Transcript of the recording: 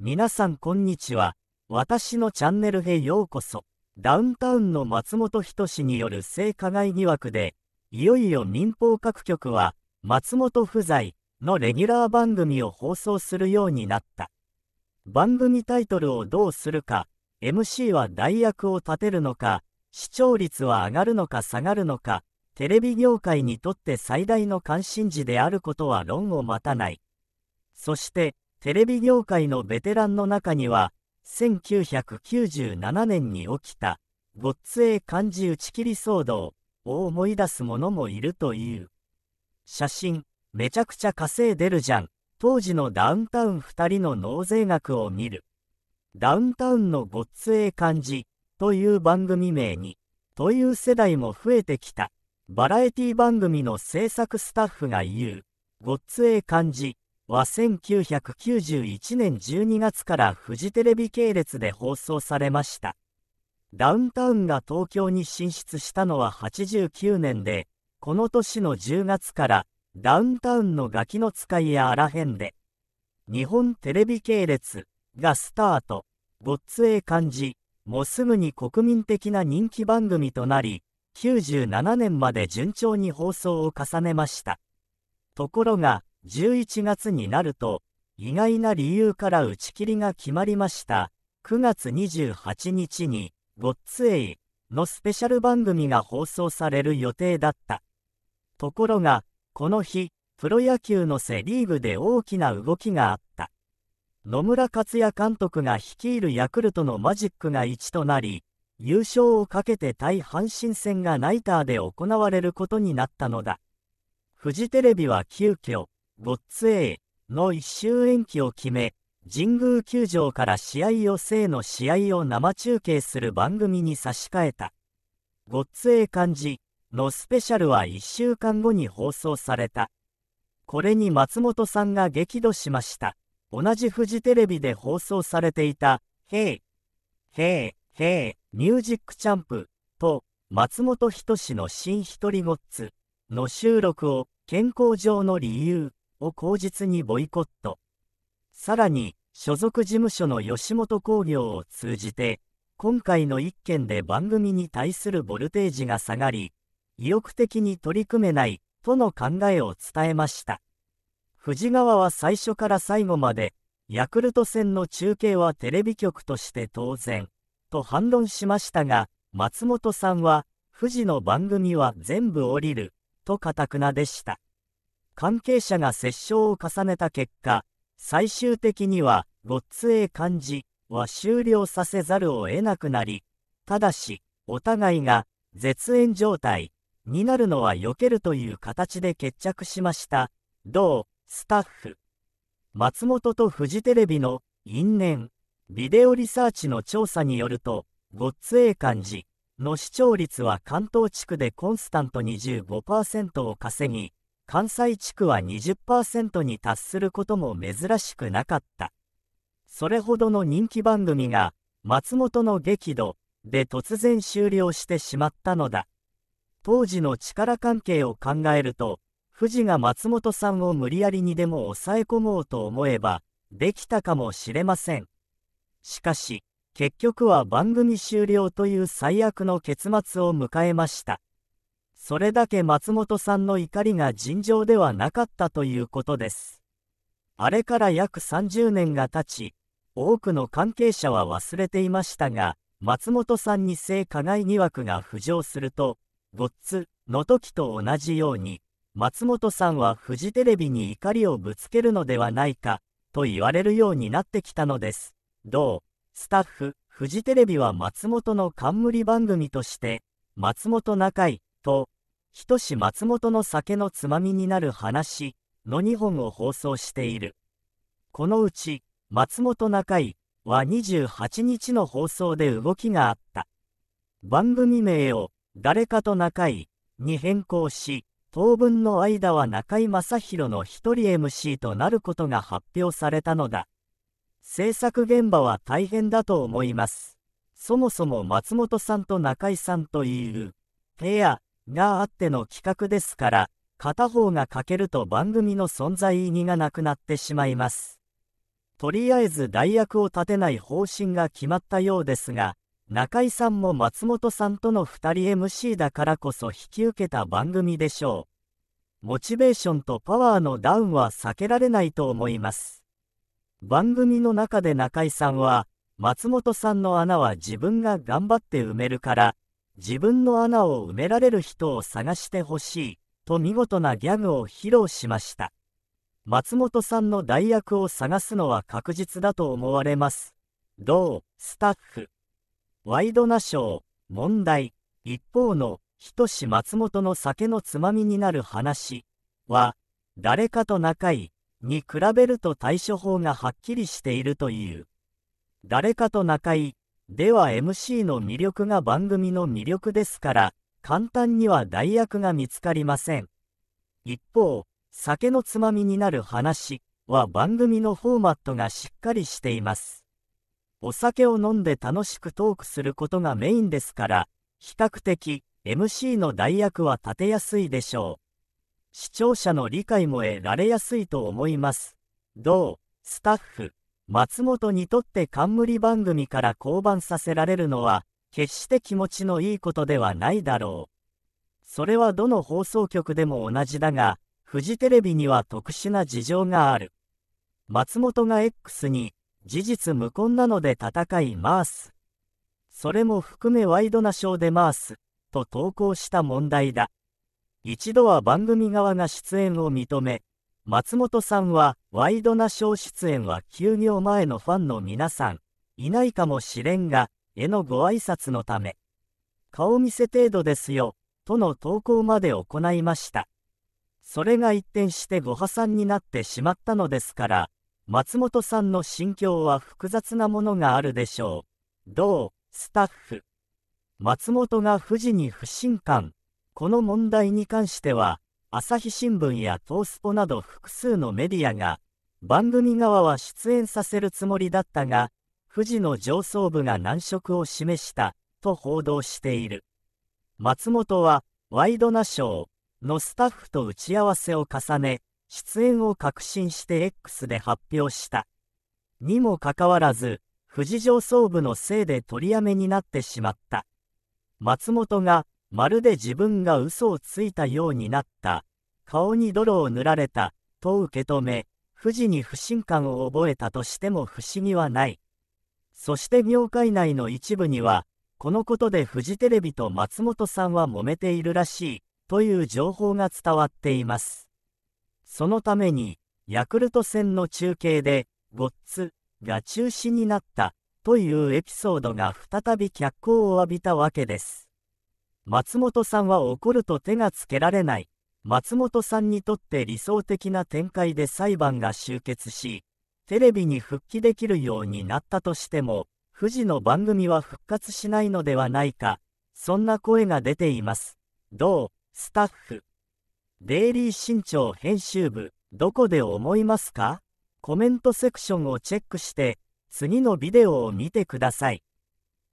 皆さんこんにちは。私のチャンネルへようこそ。ダウンタウンの松本人志による性加害疑惑で、いよいよ民放各局は、松本不在のレギュラー番組を放送するようになった。番組タイトルをどうするか、MC は代役を立てるのか、視聴率は上がるのか下がるのか、テレビ業界にとって最大の関心事であることは論を待たない。そして、テレビ業界のベテランの中には、1997年に起きた、ごっつえ漢字打ち切り騒動を思い出す者もいるという。写真、めちゃくちゃ稼いでるじゃん。当時のダウンタウン2人の納税額を見る。ダウンタウンのごっつえ漢字という番組名に、という世代も増えてきた。バラエティ番組の制作スタッフが言う、ごっつえ漢字は1991年12月からフジテレビ系列で放送されました。ダウンタウンが東京に進出したのは89年で、この年の10月からダウンタウンのガキの使いやあらへんで、日本テレビ系列がスタート、ごっつええ感じ、もうすぐに国民的な人気番組となり、97年まで順調に放送を重ねました。ところが、11月になると、意外な理由から打ち切りが決まりました。9月28日に、ごっつえいのスペシャル番組が放送される予定だった。ところが、この日、プロ野球のセ・リーグで大きな動きがあった。野村克也監督が率いるヤクルトのマジックが1となり、優勝をかけて対阪神戦がナイターで行われることになったのだ。フジテレビは急遽、ごっつえーの一周延期を決め、神宮球場から試合を生の試合を生中継する番組に差し替えた。ごっつえー漢字のスペシャルは1週間後に放送された。これに松本さんが激怒しました。同じフジテレビで放送されていた、へい、へい、へい、ミュージックチャンプと松本人志の新一人ごっつの収録を健康上の理由を口実にボイコット。さらに、所属事務所の吉本興業を通じて、今回の一件で番組に対するボルテージが下がり、意欲的に取り組めないとの考えを伝えました。藤川は最初から最後まで、ヤクルト戦の中継はテレビ局として当然、と反論しましたが、松本さんは、富士の番組は全部降りる、と堅くなでした。関係者が折衝を重ねた結果、最終的には、ごっつええ感じは終了させざるを得なくなり、ただし、お互いが絶縁状態になるのは避けるという形で決着しました。同スタッフ。松本とフジテレビの因縁、ビデオリサーチの調査によると、ごっつええ感じの視聴率は関東地区でコンスタント25%を稼ぎ、関西地区は20%に達することも珍しくなかった。それほどの人気番組が、松本の激怒で突然終了してしまったのだ。当時の力関係を考えると、富士が松本さんを無理やりにでも抑え込もうと思えば、できたかもしれません。しかし、結局は番組終了という最悪の結末を迎えました。それだけ松本さんの怒りが尋常ではなかったということです。あれから約30年が経ち、多くの関係者は忘れていましたが、松本さんに性加害疑惑が浮上すると、ごっつの時と同じように、松本さんはフジテレビに怒りをぶつけるのではないか、と言われるようになってきたのです。同スタッフ、フジテレビは松本の冠番組として、松本中井と人志松本の酒のつまみになる話の2本を放送している。このうち、松本中井は28日の放送で動きがあった。番組名を誰かと中井に変更し、当分の間は中井正宏の一人 MC となることが発表されたのだ。制作現場は大変だと思います。そもそも松本さんと中井さんというペアがあっての企画ですから、片方が欠けると番組の存在意義がなくなってしまいます。とりあえず代役を立てない方針が決まったようですが、中井さんも松本さんとの2人 MC だからこそ引き受けた番組でしょう。モチベーションとパワーのダウンは避けられないと思います。番組の中で中井さんは、松本さんの穴は自分が頑張って埋めるから、自分の穴を埋められる人を探してほしい、と見事なギャグを披露しました。松本さんの代役を探すのは確実だと思われます。どう、スタッフ。ワイドナショー、問題、一方の、ひとし松本の酒のつまみになる話は、誰かと仲いいに比べると対処法がはっきりしているという。誰かと仲いいでは MC の魅力が番組の魅力ですから、簡単には代役が見つかりません。一方、酒のつまみになる話は番組のフォーマットがしっかりしています。お酒を飲んで楽しくトークすることがメインですから、比較的 MC の代役は立てやすいでしょう。視聴者の理解も得られやすいと思います。どう、スタッフ、松本にとって冠番組から降板させられるのは、決して気持ちのいいことではないだろう。それはどの放送局でも同じだが、フジテレビには特殊な事情がある。松本が X に事実無根なので戦います。それも含めワイドなショーで回す、と投稿した問題だ。一度は番組側が出演を認め、松本さんはワイドなショー出演は休業前のファンの皆さん、いないかもしれんが、へのご挨拶のため、顔見せ程度ですよ、との投稿まで行いました。それが一転してご破産になってしまったのですから、松本さんの心境は複雑なものがあるでしょう。どう、スタッフ。松本が富士に不信感。この問題に関しては、朝日新聞や東スポなど複数のメディアが、番組側は出演させるつもりだったが、富士の上層部が難色を示した、と報道している。松本は、ワイドナショーのスタッフと打ち合わせを重ね、出演を確信して X で発表した。にもかかわらず、富士上層部のせいで取りやめになってしまった。松本が、まるで自分が嘘をついたようになった。顔に泥を塗られた、と受け止め、富士に不信感を覚えたとしても不思議はない。そして業界内の一部には、このことでフジテレビと松本さんは揉めているらしい、という情報が伝わっています。そのために、ヤクルト戦の中継で、ゴッツが中止になったというエピソードが再び脚光を浴びたわけです。松本さんは怒ると手がつけられない。松本さんにとって理想的な展開で裁判が終結し、テレビに復帰できるようになったとしても、富士の番組は復活しないのではないか、そんな声が出ています。どう、スタッフ。デイリー新潮編集部、どこで思いますか？コメントセクションをチェックして、次のビデオを見てください。